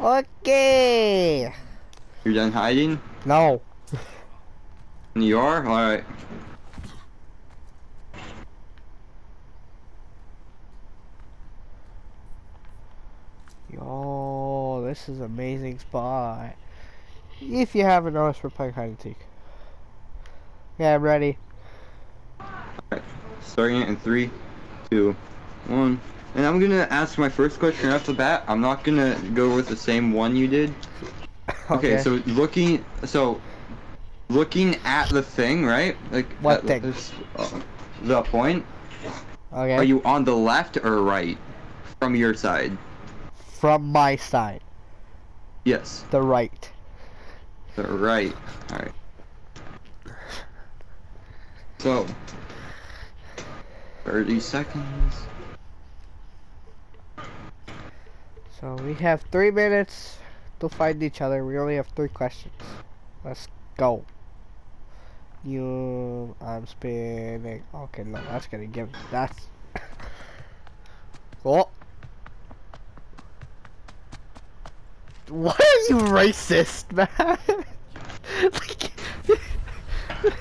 Okay. You're done hiding? No. You are? Alright. Yo, this is amazing spot. If you haven't noticed, we're playing hide and seek. Yeah, I'm ready. Starting it in three, two, one. And I'm gonna ask my first question off the bat. I'm not gonna go with the same one you did. Okay, so looking, so looking at the thing, right? Like What at thing? this, uh, the point. okay. Are you on the left or right from your side? from my side, Yes, the right. the right. All right. So, 30 seconds. So we have three minutes to find each other. We only have three questions. Let's go. You, I'm spinning. Okay, no, that's gonna give. That's. Oh. Why are you racist, man? like,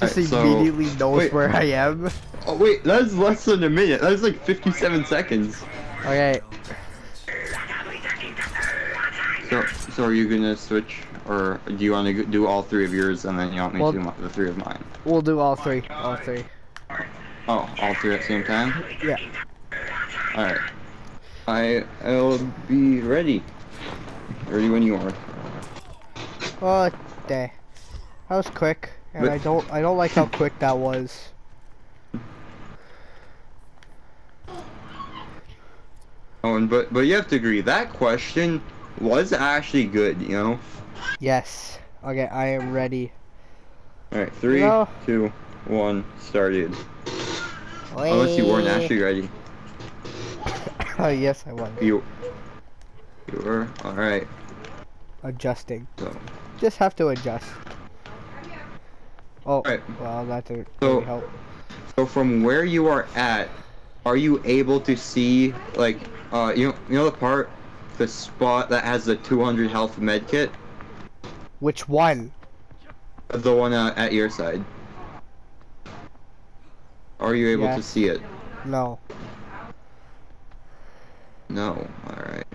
just Alright, so- immediately knows wait. where I am. Oh wait, that's less than a minute. That's like 57 seconds. Okay, So, so are you gonna switch, or do you want to do all three of yours, and then you want me Well- to do the three of mine? we'll do all three. All three. Oh, all three at the same time. Yeah. All right. I will be ready. Ready when you are. Oh, day. That was quick, and But- I don't I don't like how quick that was. Oh, and but but you have to agree that question was actually good. You know. Yes. Okay, I am ready. All right, three, No. two, one, started. Unless you weren't actually ready. oh yes, I was You. You were. All right. adjusting. So. Just have to adjust. Oh, Right. well that didn't So- really help. So from where you are at, are you able to see like uh you know you know the part the spot that has the 200 health med kit? Which one? The one uh, at your side. Are you able to see it? No. No. All right.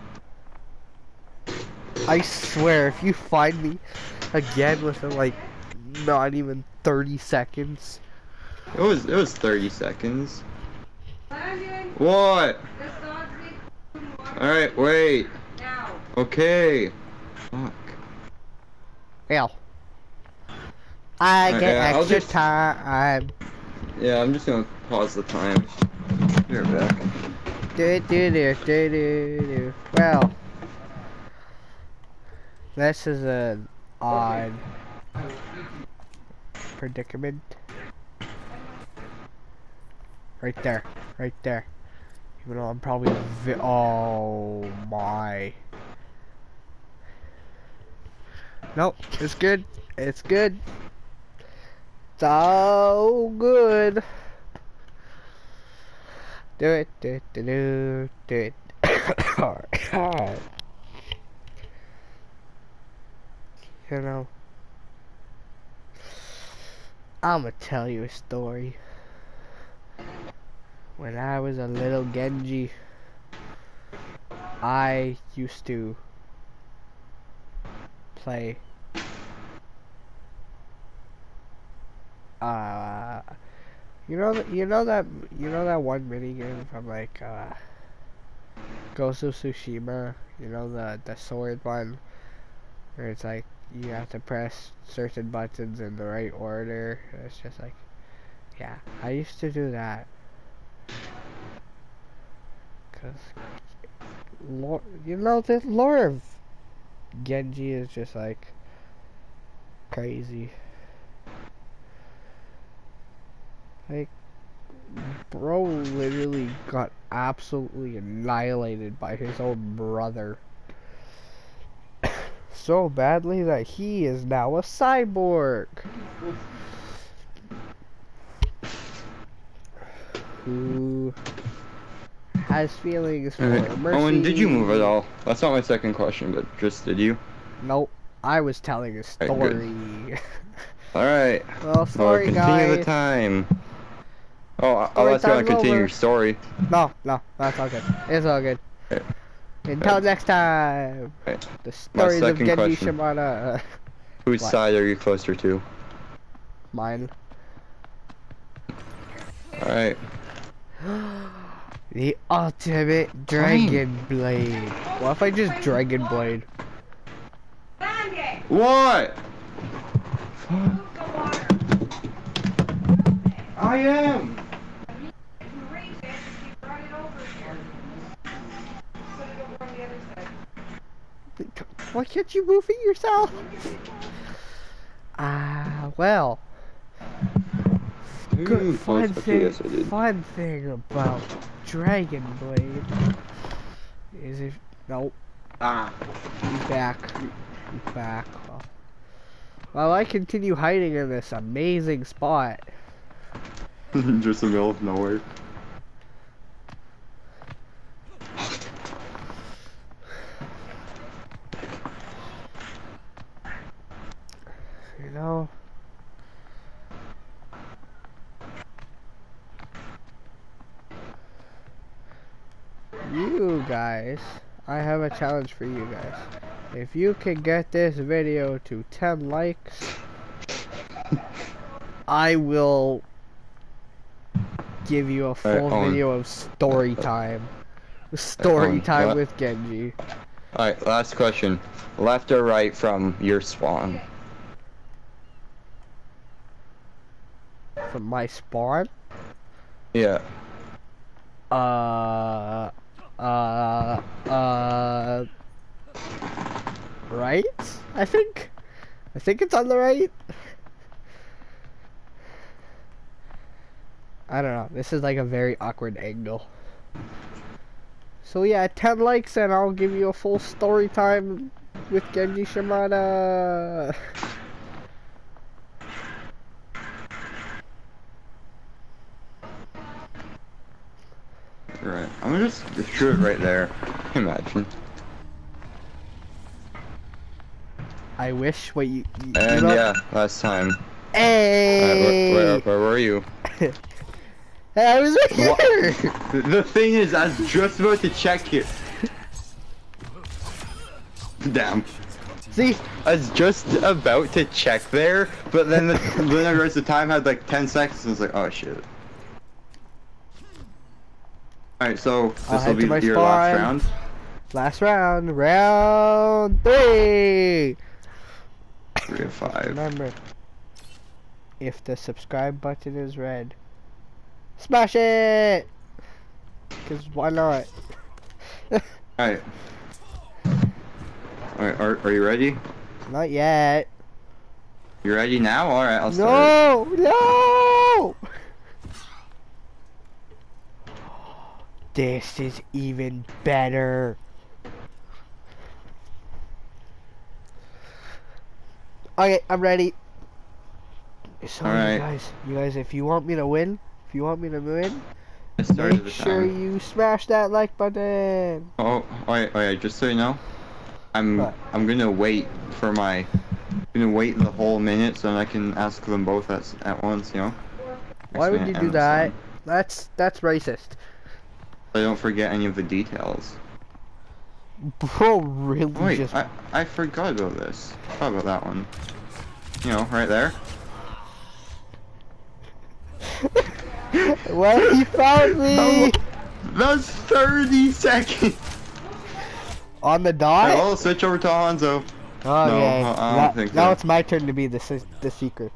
I swear, if you find me again within like not even 30 seconds, It was it was 30 seconds. What? All right, wait. Okay. Fuck. hell. I Alright, get yeah, extra just- time. Yeah, I'm just gonna pause the time. Be right back. Do do do do do do. Well, this is an odd predicament. Right there, right there. Even though I'm probably oh my. Nope, it's good. It's good. So good. Do it, do it, do it, do it. Alright. you know, I'm gonna tell you a story. When I was a little Genji, I used to play. Uh, you know, you know that you know that one mini game from like uh, Ghost of Tsushima. You know the the sword one, where it's like you have to press certain buttons in the right order. It's just like, yeah, I used to do that. Cause, lore, you know the lore of Genji is just like crazy. Like, bro literally got absolutely annihilated by his own brother. so badly that he is now a cyborg. Has feelings for Alright. Mercy. Owen, did you move at all? That's not my second question, but just did you? Nope. I was telling a story. Alright. well, Oh, sorry continue the guys. time. Oh, I- Story I'll ask you to continue over. your story. No, no, that's all good. It's all good. Until next time. The stories of second Genji question. Shimada. Whose What? side are you closer to? Mine. Alright. The ultimate Dragon Blade. What if I just Dragon Blade? What? I am. Why can't you move it yourself? Ah, well. Good fun thing. I did. Fun thing about Dragon Blade is if nope, Ah. he's back. He's back. Well, while I continue hiding in this amazing spot, Just in the middle of nowhere. you know. You guys, I have a challenge for you guys. If you can get this video to 10 likes, I will give you a full Owen. video of story time. Story Owen, time with Genji. Alright, last question. Left or right from your spawn? From my spawn. Yeah. Uh, uh, uh, right? I think. I think it's on the right. I don't know. This is like a very awkward angle. So yeah, 10 likes and I'll give you a full story time with Genji Shimada. Right. I'm gonna just shoot it right there. Imagine. I wish. Wait, you. you, you And yeah, last time. Uh, Hey. where, where, where were you? Hey, I was right here. The, the thing is, I was just about to check it. Damn. See, I was just about to check there, but then the, then I realized the time had like 10 seconds, and I was like, oh shit. Alright, so this will head to my be your last round. last round, round three. Three of five. Remember, if the subscribe button is red, smash it. Cause why not? Alright. Alright, are, are you ready? not yet. You ready now? Alright, I'll start. No, no. This is even better. Okay, I'm ready. So you guys, you guys, if you want me to win, if you want me to win, make sure time. you smash that like button. Oh, oh alright, oh, alright, just so you know, I'm What? I'm gonna wait for my I'm gonna wait the whole minute so I can ask them both at at once, you know. Why would you do that? That's that's racist. I don't forget any of the details. Bro, really Wait, just I I forgot about this. Forgot about that one. You know, right there. well, he found me Oh, that's 30 seconds. on the dot. Oh, switch over to Hanzo. Okay. I don't now, think now it's my turn to be the the seeker.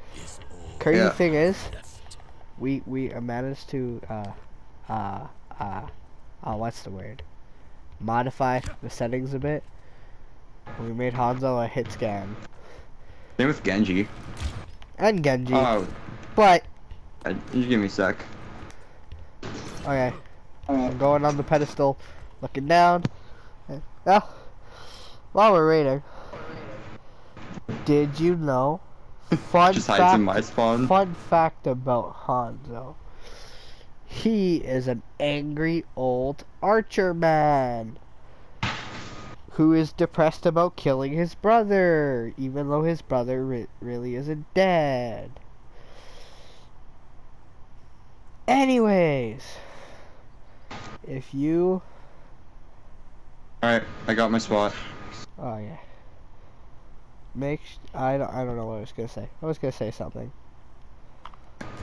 Crazy Yeah. thing is, we we managed to uh uh uh uh what's the word? Modify the settings a bit. We made Hanzo a hit scan Same with Genji. and Genji, Oh, but uh, you give me a sec. okay. I'm going on the pedestal, looking down. Uh, Well, while we're waiting, did you know? Fun Just fact. in my spawn. Fun fact about Hanzo. He is an angry old archer man who is depressed about killing his brother, even though his brother re really isn't dead. Anyways, if you. Alright, I got my spot. Oh, yeah. Make. I don't, I don't know what I was gonna say. I was gonna say something.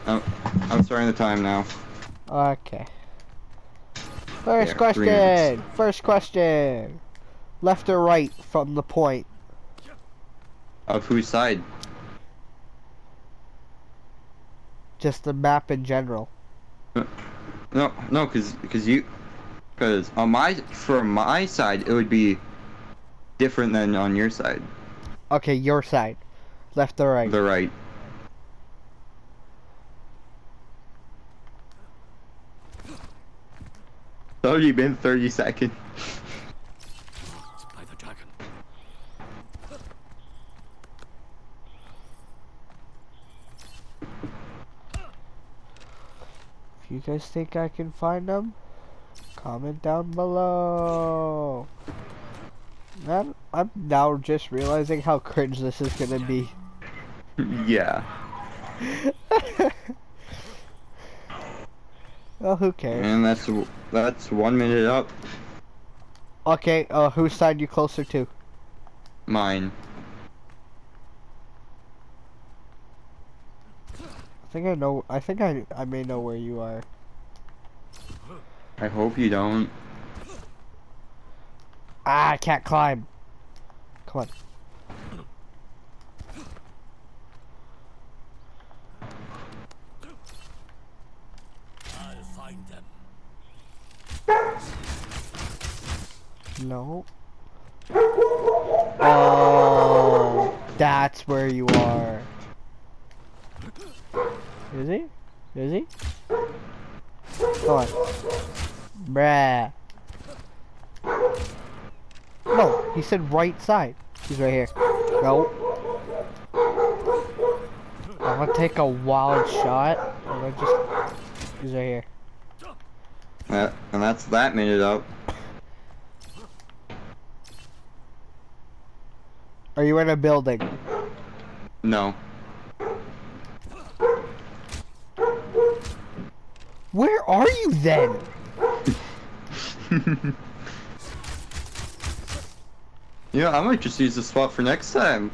Oh, I'm starting the time now. Okay. First Yeah, question. First question. Left or right from the point? Of whose side? Just the map in general. No, no, cause, cause you, cause on my, for my side, it would be different than on your side. Okay, your side. Left or right? The right. It's already been 30 seconds. by the dragon. If you guys think I can find them, comment down below. I'm, I'm now just realizing how cringe this is gonna be. yeah. well, who cares? And that's, that's one minute up. Okay, uh, whose side you closer to? Mine. I think I know. I think I I may know where you are. I hope you don't. Ah, I can't climb. Come on. I'll find them. No. Oh, that's where you are. Is he? Is he? Come on. Bruh. No, he said right side. He's right here. Nope. I'm gonna take a wild shot. I'm gonna just. He's right here. That, and that's that minute up. Are you in a building? No. Where are you then? yeah, I might just use the spot for next time.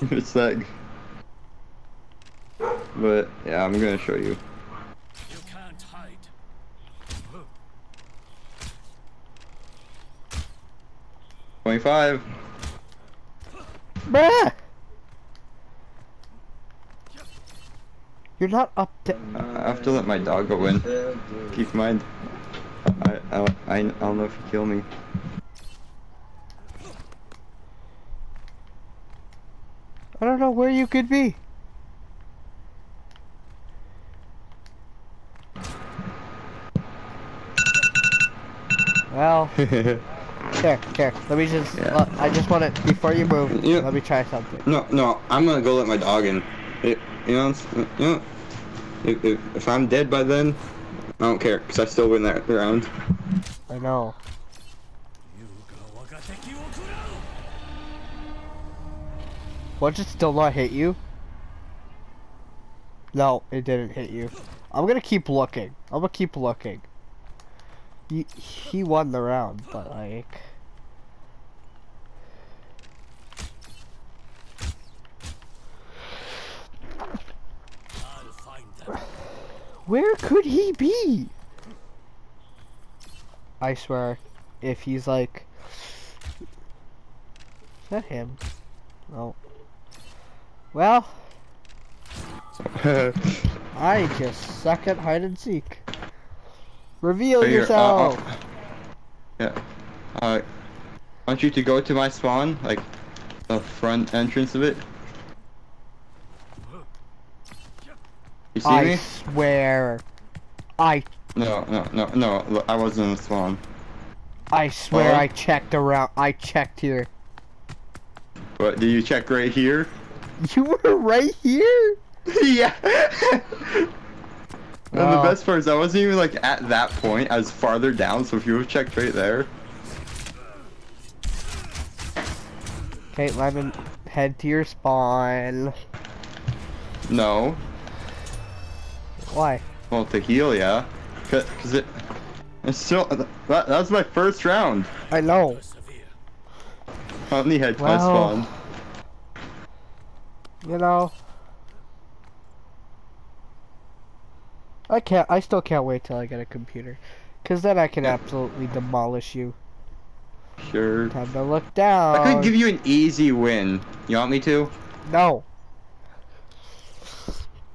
it's like... But yeah, I'm gonna show you. You can't hide. Twenty-five. Bruh! You're not up to. I have to let my dog go in. Keep in mind. I I I, I don't know if he kill me. I don't know where you could be. Well, Here, here. Let me just. Yeah. Uh, I just want to. Before you move, you know, let me try something. No, no. I'm gonna go let my dog in. It, you know, you know. If, if, if, I'm dead by then, I don't care because I still win that round. I know. What did still not hit you? No, it didn't hit you. I'm gonna keep looking. I'm gonna keep looking. He, he won the round, but like... Where could he be? I swear, if he's like. Is that him? No. Well, I just suck at hide and seek. Reveal Here, uh, yourself! uh, yeah. Uh, I want you to go to my spawn, like the front entrance of it. See I me? swear. I No, no, no, no. I wasn't in the spawn. I swear Hello? I checked around. I checked here. But did you check right here? You were right here? yeah. And the oh. best part is I wasn't even like at that point. I was farther down, so if you would checked right there. Okay, Lemon, head to your spawn. No. Why? Well, to heal, yeah. Cause it. It's still. That, that was my first round. I know. I only had Well- spawn. You know. I can't. I still can't wait till I get a computer, cause then I can absolutely demolish you. Sure. Time to look down. I could give you an easy win. You want me to? no Uh,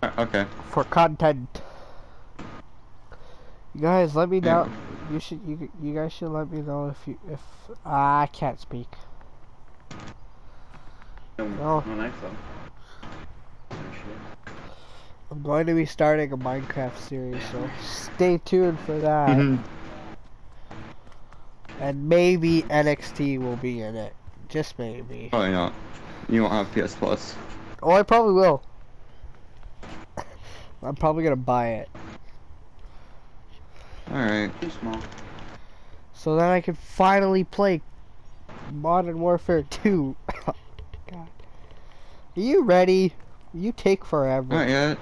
Okay. for content. You guys, let me know. You should. You you guys should let me know if you if I can't speak. Oh. On iPhone. I'm going to be starting a Minecraft series, so stay tuned for that. Mhm. And maybe NXT will be in it. Just maybe. Probably not. You won't have PS Plus. Oh, I probably will. I'm probably gonna buy it. Alright. Too small. So then I can finally play Modern Warfare 2. God. Are you ready? You take forever. Not yet.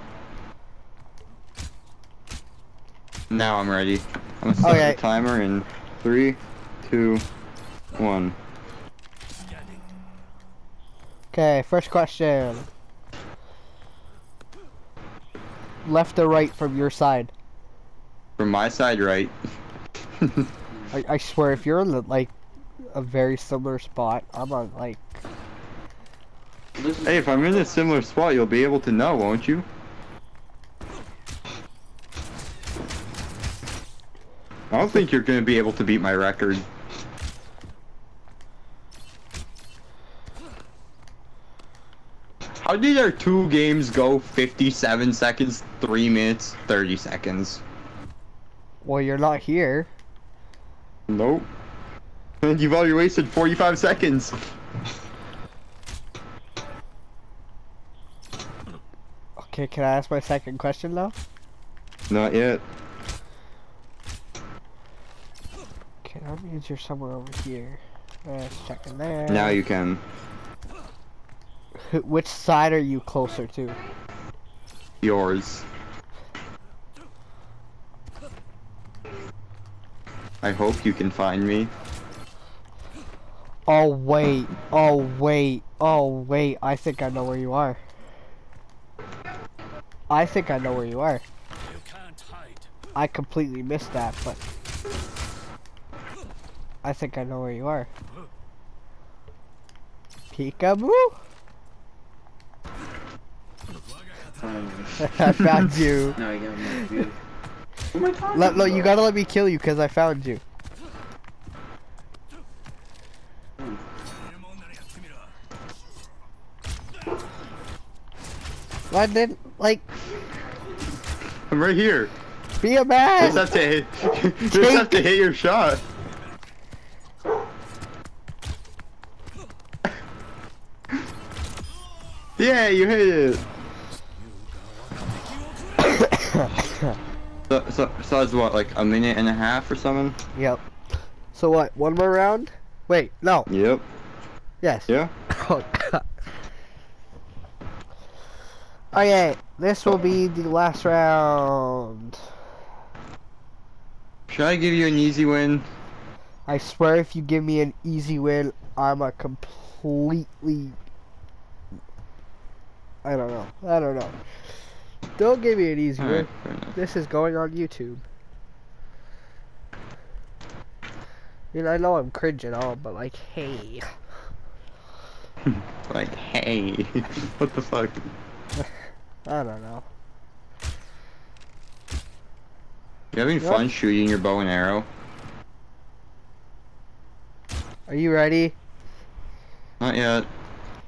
Now I'm ready. I'm gonna start Okay. the timer in three, two, one. Scanning. Okay, first question. Left or right from your side? From my side, right. I, I swear, if you're in the, like a very similar spot, I'm on like hey, if I'm in a similar spot, you'll be able to know, won't you? I don't think you're gonna be able to beat my record. How did our two games go 57 seconds, 3 minutes, 30 seconds? well, you're not here. Nope. And you've already wasted 45 seconds. Okay, can I ask my second question now? Not yet. Okay, that means you're somewhere over here. Let's check in there. Now you can. Wh- Which side are you closer to? Yours. I hope you can find me. Oh wait, oh wait, oh wait, I think I know where you are. I think I know where you are. You can't hide. I completely missed that, but I think I know where you are. Peekaboo? I found you. No, you got my view. What am I talking Let, look, you gotta let me kill you because I found you. London, like, I'm right here. be a Just man! have to hit. Just have to hit your shot. Yeah, you hit it. So, so, so that's what, like a minute and a half or something? Yep. So what, one more round? Wait, no. Yep. Yes. Yeah. Oh, God. Okay, this will be the last round. Should I give you an easy win? I swear if you give me an easy win, I'm a completely... I don't know. I don't know. Don't give me an easy win. Alright. This is going on YouTube. I mean, I know I'm cringe and all, but like, hey. Like, hey, what the fuck? I don't know. You having Yeah. fun shooting your bow and arrow? Are you ready? Not yet.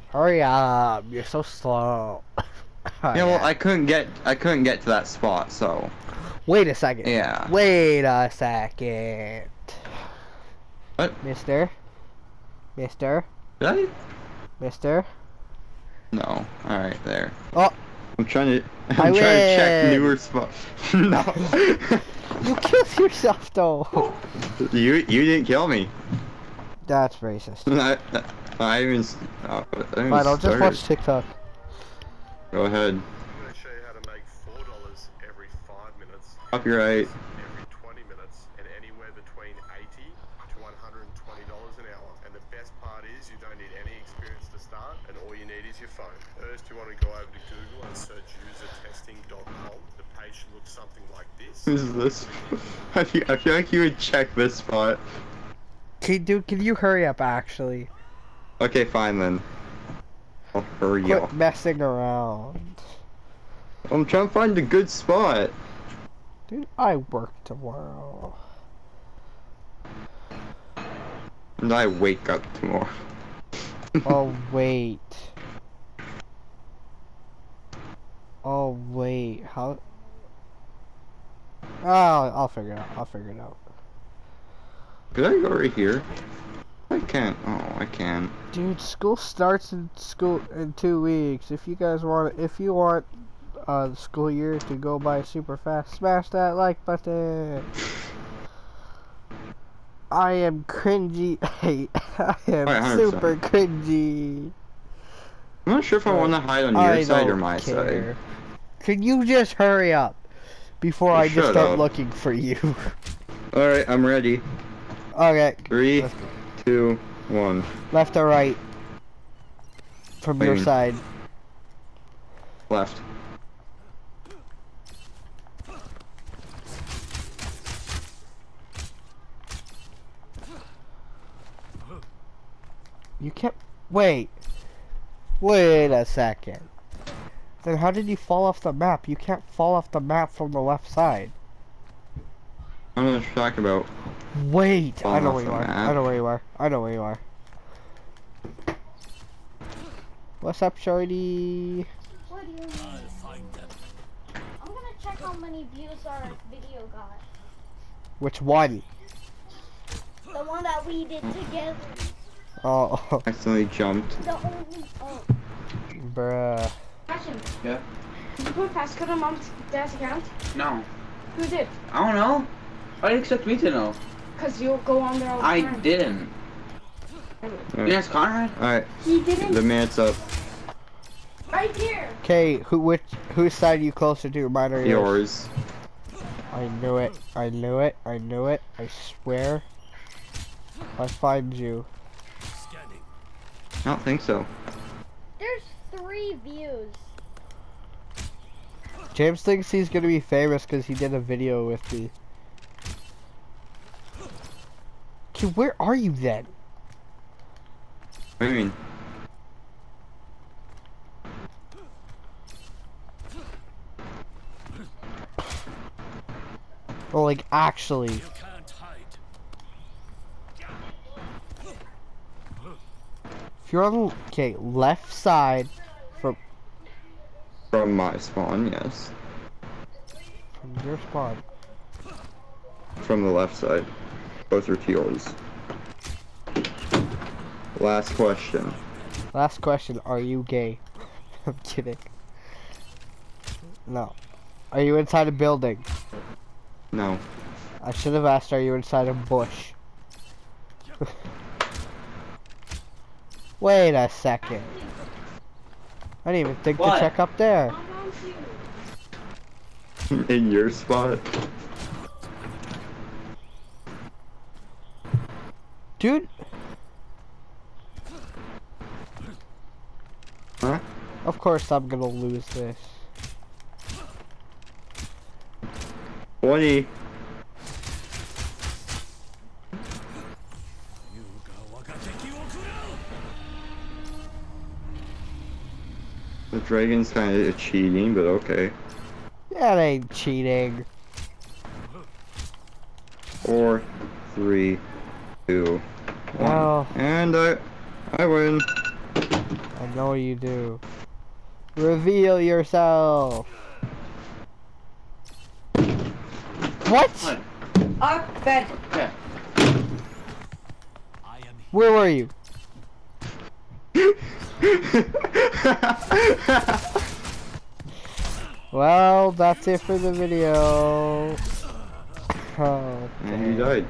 Hurry up, you're so slow. Yeah, well, I couldn't get, I couldn't get to that spot, so Wait a second. yeah. Wait a second. What? Mister? Mister? Did I? Mister? No. All right, there. Oh. I'm trying to. I'm I trying to check newer spots. no. You killed yourself though. you you didn't kill me. That's racist. I, I even. Uh, I even Fine, I'll just watch TikTok. Go ahead. I'm going to show you how to make four dollars every five minutes, Copyright. every twenty minutes, and anywhere between eighty to one hundred and twenty dollars an hour. And the best part is you don't need any experience to start, and all you need is your phone. First, you want to go over to Google and search usertesting.com. The page should look something like this. Who's this? I feel, I feel like you would check this spot. Can dude, can you hurry up? Actually, Okay, fine then. Hurry quit up. messing around. I'm trying to find a good spot. Dude, I work tomorrow. And I wake up tomorrow. Oh wait. Oh wait, how? Oh, I'll figure it out. I'll figure it out. Could I go right here? I can't. Oh, I can. Dude, school starts in school in two weeks. If you guys want, if you want, uh, the school year to go by super fast, smash that like button. I am cringy. I am Alright, 100%. super cringy. I'm not sure if I want to hide on your I side or my care. side. Can you just hurry up before I just start up. looking for you? Alright, I'm ready. okay, Three, two, one. left or right from your side. Left. You can't. Wait. Wait a second. Then how did you fall off the map? You can't fall off the map from the left side. I don't know what you're talking about. Wait. I know where you the are. I know where you are. I know where you are. What's up, shorty? What do you mean? I'll find them. I'm gonna check how many views our video got. Which one? The one that we did together. Oh, Accidentally jumped. The only. Oh. bruh. Question. Yeah. Did you put passcode on mom's dad's account? No. Who did? I don't know. Why do you expect me to know? Cause you'll go on there all the I time. didn't. You ask Conrad? Alright, He didn't. the man's up. Right here. Okay, who which whose side are you closer to? Mine or yours? Yours. I knew it. I knew it. I knew it. I swear. I find you. I don't think so. There's three views. James thinks he's gonna be famous because he did a video with me. Okay, where are you then? What do you mean? Oh, like actually. You can't hide. If you're on the okay left side from... From my spawn, yes. from your spawn, From the left side. Both are to yours. Last question. last question: Are you gay? I'm kidding. No. Are you inside a building? No. I should have asked. Are you inside a bush? Wait a second. I didn't even think What? to check up there. In your spot? Dude, Huh? of course I'm gonna lose this. 20. The dragon's kind of cheating, but okay. That ain't cheating. Four, three, two. Well, And I, I win. I know you do. Reveal yourself. What? What? Up, bed. Yeah. I am Where were you? Well, that's it for the video. Oh, And he died.